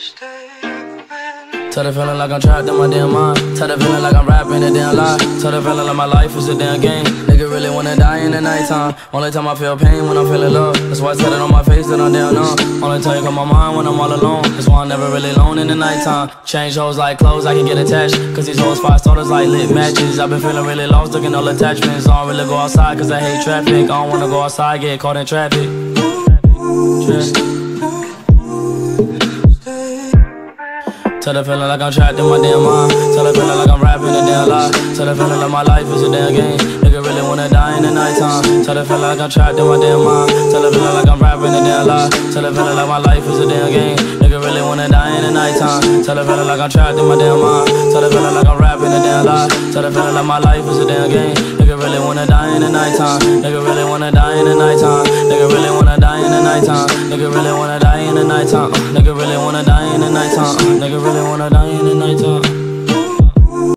Tell the feeling like I'm trapped in my damn mind. Tell the feeling like I'm rapping a damn lie. Tell the feeling like my life is a damn game. Nigga really wanna die in the nighttime. Only time I feel pain when I'm feeling love. That's why I it on my face that I'm down on. Only time you come my mind when I'm all alone. That's why I'm never really alone in the nighttime. Change hoes like clothes, I can get attached. Cause these hoes five starters like lit matches. I've been feeling really lost, looking all attachments. I don't really go outside cause I hate traffic. I don't wanna go outside, get caught in traffic. Traffic. Tell the feeling like I'm trapped in my damn mind. Tell the feeling like I'm rapping a damn lie. Tell the feeling like my life is a damn game. Nigga really wanna die in the nighttime. Tell the feeling like I'm trapped in my damn mind. Tell the feeling like I'm rapping a damn lie. Tell the feeling like my life is a damn game. Nigga really wanna die in the nighttime. Tell the feeling like I'm trapped in my damn mind. Tell the feeling like I'm rapping a damn lie. Tell the feeling like my life is a damn game. Nigga really wanna die in the nighttime. Nigga really wanna die in the nighttime. Really wanna die in the nighttime. Nigga really wanna die in the nighttime. Nigga really wanna die in the nighttime.